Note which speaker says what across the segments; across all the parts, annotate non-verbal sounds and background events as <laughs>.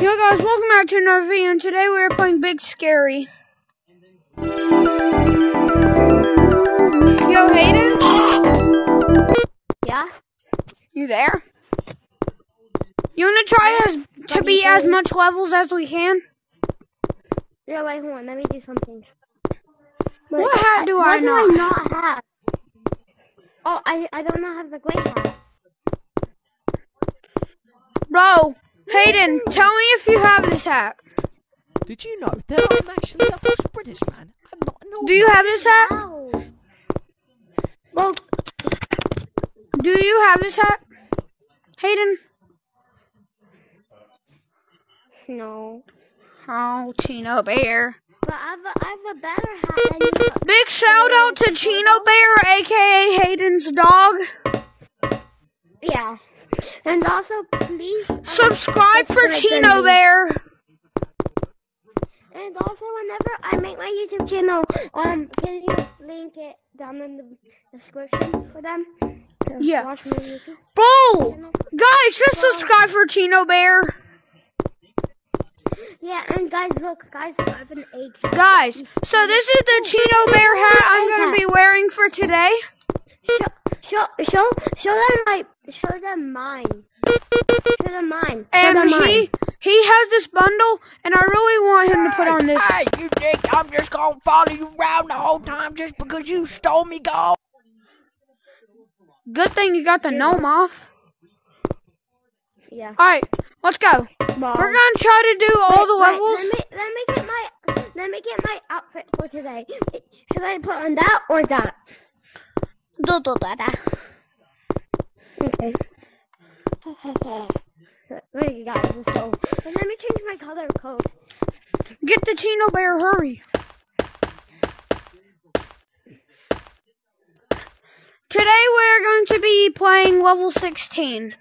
Speaker 1: Yo guys, welcome back to another video, and today we are playing Big Scary. Yo, Hayden?
Speaker 2: Yeah?
Speaker 1: You there? You wanna try as to beat as much levels as we can?
Speaker 2: Yeah, wait, hold on. Let me do something.
Speaker 1: What hat do
Speaker 2: what
Speaker 1: I
Speaker 2: do
Speaker 1: not
Speaker 2: I not have? Oh, I, I don't not have the gray hat.
Speaker 1: Bro, Hayden, tell me if you have this hat.
Speaker 3: Did you know that I'm actually a Welsh British man? I'm not an
Speaker 1: Do you have this hat?
Speaker 2: Ow. Well,
Speaker 1: Do you have this hat? Hayden?
Speaker 2: no.
Speaker 1: Oh, Chino Bear.
Speaker 2: But I have a, I have a better hat than you.
Speaker 1: Big shout out to Chino Bear, aka Hayden's dog.
Speaker 2: Yeah. And also, please. um,
Speaker 1: Subscribe for Chino. Bear.
Speaker 2: And also, whenever I make my YouTube channel, um, can you link it down in the description for them? To
Speaker 1: Yeah.
Speaker 2: Watch?
Speaker 1: Bro, guys, just subscribe for Chino Bear.
Speaker 2: Yeah, and guys, look, guys, I have an egg.
Speaker 1: Guys, so this is the Chino Bear hat I'm gonna be wearing for today.
Speaker 2: Show, show, show, show them my, show them mine. Show them mine. Show them
Speaker 1: And
Speaker 2: mine.
Speaker 1: he he has this bundle, and I really want him to put on this.
Speaker 3: Hey, you think I'm just gonna follow you around the whole time just because you stole me gold?
Speaker 1: Good thing you got the gnome off.
Speaker 2: Yeah.
Speaker 1: All right, let's go.
Speaker 2: Mom.
Speaker 1: We're gonna try to do all the
Speaker 2: Wait,
Speaker 1: levels.
Speaker 2: Let me, let me get my, let me get my outfit for today. Should I put on that or that?
Speaker 1: Do, do, da, da.
Speaker 2: Okay. Wait, guys, go. And let me change my color code.
Speaker 1: Get the Chino Bear, hurry. Today we're going to be playing level 16.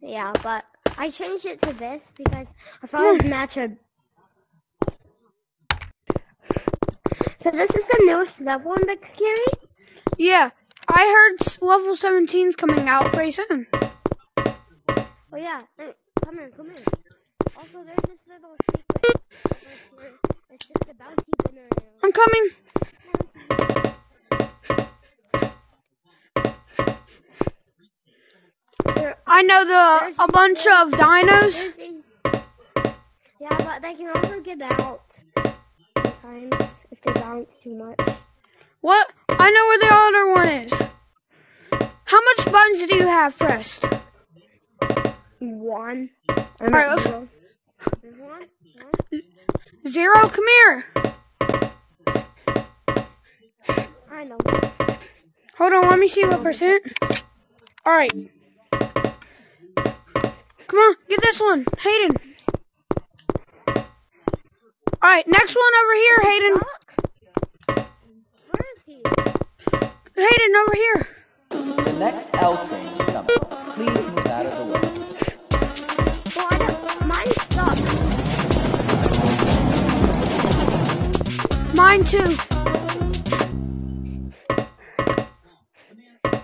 Speaker 2: Yeah, but I changed it to this because I thought it would <laughs> match a. So this is the newest level in Big Scary?
Speaker 1: Yeah, I heard level 17's coming out pretty soon.
Speaker 2: Oh yeah, come in, come in. Also, there's this little secret. right here. It's just a bouncy banana.
Speaker 1: I'm coming. I know the a bunch of dinos.
Speaker 2: there's. Yeah, but they can also get out sometimes if they bounce too much.
Speaker 1: What? I know where the other one is. How much buttons do you have pressed?
Speaker 2: One.
Speaker 1: Alright, let's-
Speaker 2: go. One. One.
Speaker 1: Zero, come here.
Speaker 2: I know.
Speaker 1: Hold on, let me see what percent. Alright. Come on, get this one. Hayden. Alright, next one over here, Hayden.
Speaker 2: Fuck. Where is he?
Speaker 1: Hayden, over here.
Speaker 4: The next L train is coming. Please move out of the way.
Speaker 2: Well, I don't. Mine sucks.
Speaker 1: Mine too.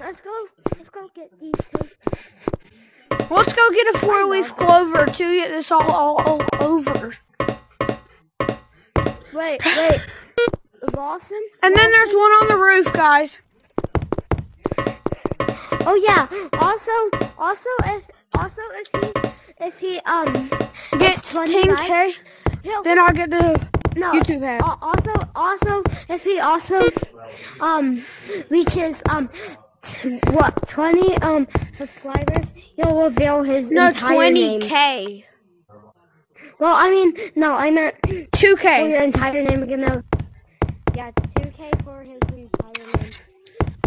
Speaker 2: Let's go. Let's go get these two.
Speaker 1: Let's go get a four leaf clover to get this all, all, all over.
Speaker 2: Wait, wait. Lawson?
Speaker 1: And then there's one on the roof, guys.
Speaker 2: Oh yeah. Also, also if also if he if he um
Speaker 1: Gets
Speaker 2: 20
Speaker 1: 10k,
Speaker 2: he'll
Speaker 1: then I'll get the
Speaker 2: no
Speaker 1: YouTube
Speaker 2: al- Also, also if he also um reaches um t- what twenty um subscribers, he'll reveal his
Speaker 1: no
Speaker 2: entire name.
Speaker 1: 20k,
Speaker 2: Well, I mean, no, I meant
Speaker 1: 2k.
Speaker 2: your entire name again. though. Yeah, two K for his entire name.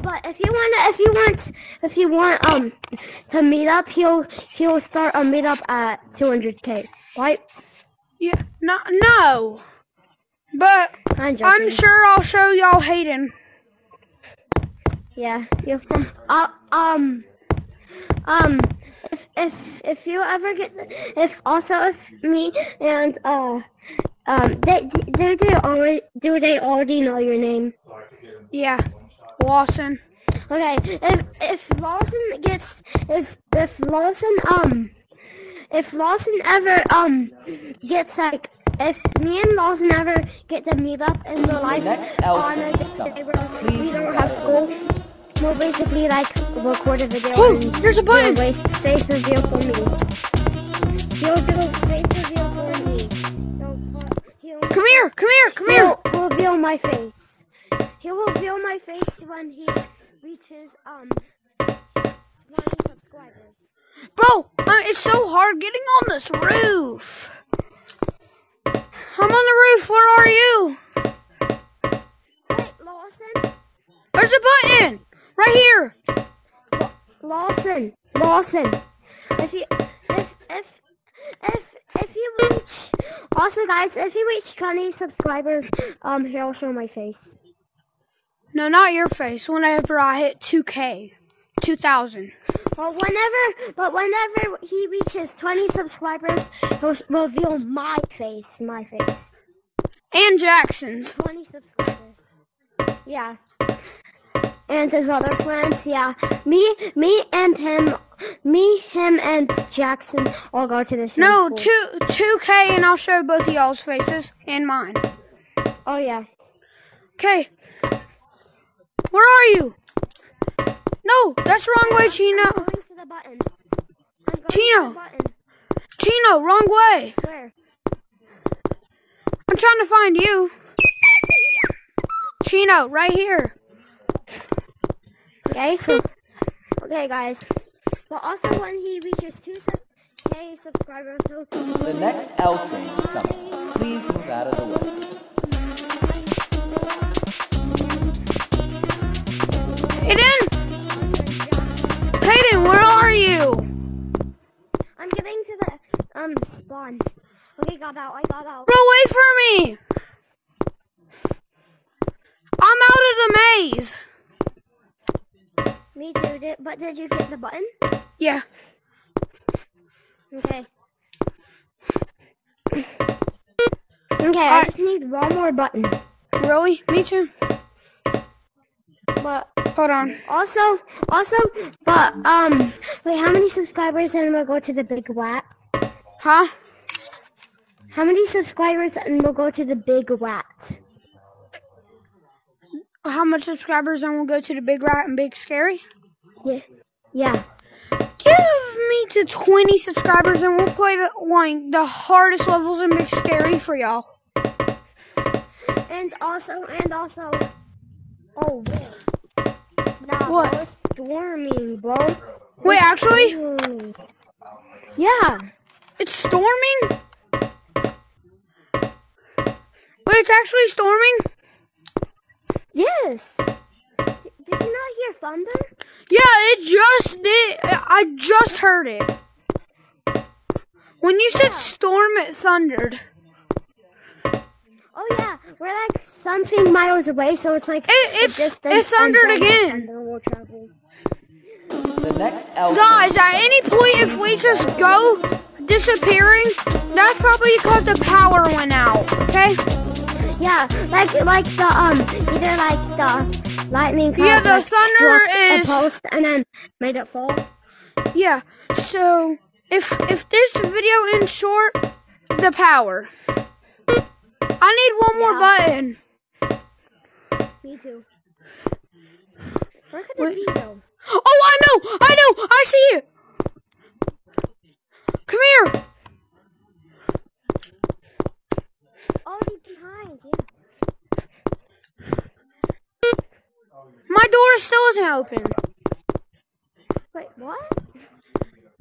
Speaker 2: But if you wanna, if you want, if you want, um, to meet up, he'll he'll start a meet up at 200k, right?
Speaker 1: Yeah, no, no. But
Speaker 2: I'm.
Speaker 1: I'm sure I'll show y'all Hayden.
Speaker 2: Yeah. You. Uh, um. Um. If if if you ever get, if also if me and uh, um, they do they already do they already know your name?
Speaker 1: Yeah, Lawson.
Speaker 2: Okay, if if Lawson gets if if Lawson um if Lawson ever um gets like if me and Lawson ever get to meet up in real life on a day where we don't have school, we'll basically like record a video
Speaker 1: Oh,
Speaker 2: and
Speaker 1: there's a
Speaker 2: do
Speaker 1: button.
Speaker 2: face, face reveal for me. He'll do a face
Speaker 1: Come here, come here, come here.
Speaker 2: He'll reveal my face. He'll reveal my face when he reaches um 20 subscribers.
Speaker 1: Bro, uh, it's so hard getting on this roof. I'm on the roof. Where are you?
Speaker 2: Wait, Lawson?
Speaker 1: There's a button right here.
Speaker 2: Lawson, Lawson. If you, if, if, if, if you reach, also guys, if you reach 20 subscribers, um, here I'll show my face.
Speaker 1: No, not your face. Whenever I hit 2K, 2,000.
Speaker 2: But whenever, but whenever he reaches 20 subscribers, he'll reveal my face, my face.
Speaker 1: And Jackson's.
Speaker 2: 20 subscribers. Yeah. And his other friends, yeah. Me, me and him, me, him and Jackson all go to the same
Speaker 1: No,
Speaker 2: school.
Speaker 1: two 2K, and I'll show both of y'all's faces and mine.
Speaker 2: Oh yeah.
Speaker 1: Okay. Where are you? No, that's the wrong way, Chino.
Speaker 2: I'm going to the button.
Speaker 1: Chino.
Speaker 2: The button.
Speaker 1: Chino, wrong way.
Speaker 2: Where?
Speaker 1: I'm trying to find you. Chino, right here.
Speaker 2: Okay, so okay, guys. But also when he reaches two sub- K subscribers, he'll
Speaker 4: The next L train is coming. Please move out of the way.
Speaker 1: Hayden! Hayden, where are you?
Speaker 2: I'm getting to the um spawn. Okay, got out. I got out.
Speaker 1: Bro, wait for me! I'm out of the maze.
Speaker 2: Me too. Did, but did you get the button?
Speaker 1: Yeah.
Speaker 2: Okay. Okay, I
Speaker 1: Alright.
Speaker 2: just need one more button.
Speaker 1: Really? Me too.
Speaker 2: But
Speaker 1: Hold on.
Speaker 2: also, also, but um, wait, how many subscribers and we'll go to the big rat?
Speaker 1: Huh?
Speaker 2: How many subscribers and we'll go to the big rat?
Speaker 1: How much subscribers and we'll go to the Big Rat and Big Scary?
Speaker 2: Yeah, yeah.
Speaker 1: Give me to 20 subscribers and we'll play the, like, the hardest levels in Big Scary for y'all.
Speaker 2: And also, and also, oh wait. Nah,
Speaker 1: What?
Speaker 2: bro, it's storming, bro.
Speaker 1: Wait, actually,
Speaker 2: Storming. Yeah.
Speaker 1: it's storming? Wait, it's actually storming?
Speaker 2: Yes. Did, did you not hear thunder?
Speaker 1: Yeah, it just did. I just heard it. When you said storm, it thundered.
Speaker 2: Oh yeah, we're like something miles away, so it's like
Speaker 1: It-
Speaker 2: a
Speaker 1: it's-
Speaker 2: distance
Speaker 1: it thundered
Speaker 2: and then the
Speaker 1: again.
Speaker 2: thunder will travel.
Speaker 4: The next L
Speaker 1: Guys,
Speaker 4: train
Speaker 1: at any point, if we just go disappearing, that's probably because the power went out. Okay?
Speaker 2: Yeah, like like the um either like the lightning cloud
Speaker 1: Yeah, the
Speaker 2: like,
Speaker 1: thunder is-
Speaker 2: a post and then made it fall.
Speaker 1: Yeah. So if if this video ends short, the power. I need one more
Speaker 2: Yeah.
Speaker 1: button.
Speaker 2: Me too. Where could
Speaker 1: Wait.
Speaker 2: it be though?
Speaker 1: Oh, I know! I know! I see it! Come here!
Speaker 2: Oh, he's behind. Yeah.
Speaker 1: My isn't open.
Speaker 2: Wait, what?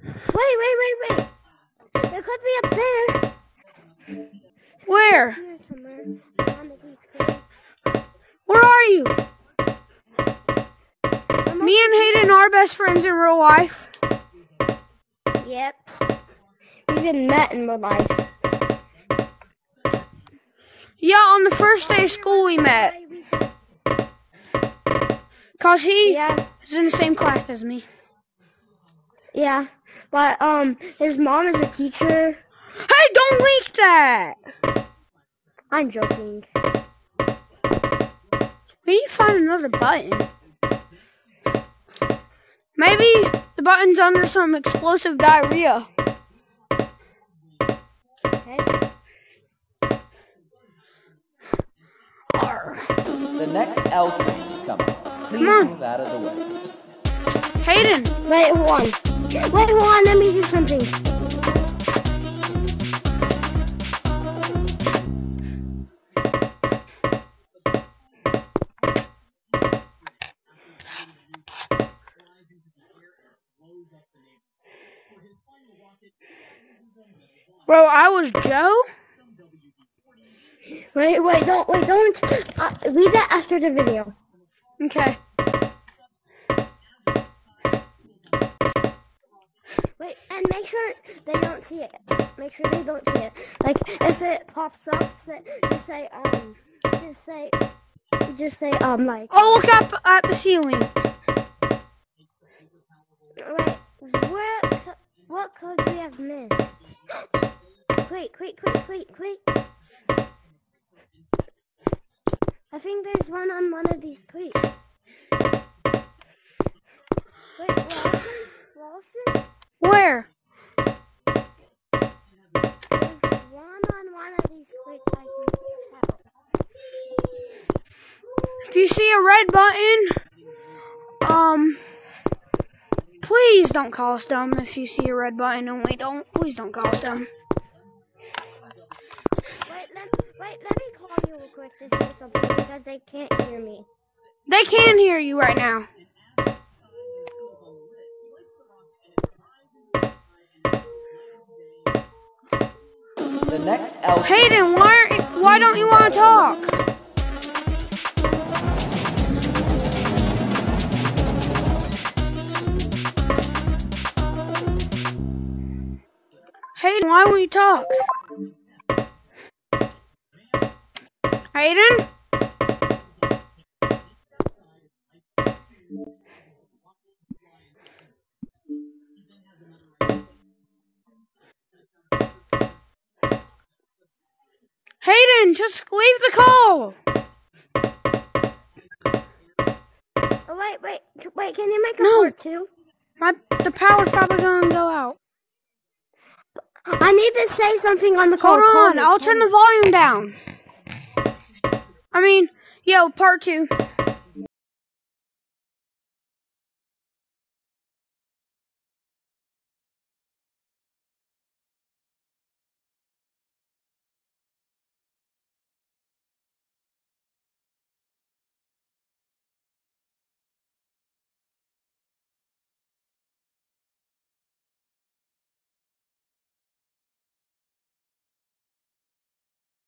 Speaker 2: Wait, wait, wait, wait. It could be up there.
Speaker 1: Where?
Speaker 2: Here somewhere. On the blue screen.
Speaker 1: Where are you? Me and Hayden are best friends in real life.
Speaker 2: Yep. We've been met in real life.
Speaker 1: Yeah, on the first day of school we met. Cause he
Speaker 2: Yeah,
Speaker 1: is in the same class as me.
Speaker 2: yeah. But um, his mom is a teacher.
Speaker 1: Hey, don't leak that!
Speaker 2: I'm joking.
Speaker 1: We need to find another button. Maybe the button's under some explosive diarrhea.
Speaker 2: Okay.
Speaker 4: The next L train is coming. Please
Speaker 1: on.
Speaker 4: move out of the way.
Speaker 1: Hayden,
Speaker 2: Wait, hold on. Wait, hold on. Let me do something.
Speaker 1: bro, I was Joe.
Speaker 2: Wait, wait, don't, wait, don't. Uh, read that after the video.
Speaker 1: Okay.
Speaker 2: Wait, and make sure they don't see it. Make sure they don't see it. Like, if it pops up, say, just say, um, just say, just say, um, like,
Speaker 1: Oh, look up at the ceiling.
Speaker 2: wait, what, what code we have missed? Quick, quick, quick, quick, quick. I think there's one on one of these plates. Wait, Lawson? Lawson?
Speaker 1: Where?
Speaker 2: There's one on one of these plates I can tell.
Speaker 1: If you see a red button, um, please don't call us dumb. If you see a red button and we don't, please don't call us dumb.
Speaker 2: Wait, let, wait, let me call you real quick to say something because they can't hear me.
Speaker 1: They can hear you right now.
Speaker 4: The next L train
Speaker 1: Hayden, why are, why don't you want to talk? Hayden, why won't you talk? Hayden? Hayden, just leave the call.
Speaker 2: Oh, wait, wait, wait, can you make a
Speaker 1: No.
Speaker 2: part two?
Speaker 1: My the power's probably gonna go out.
Speaker 2: I need to say something on the call.
Speaker 1: Hold on, I'll turn the volume down. I mean, yo, part two.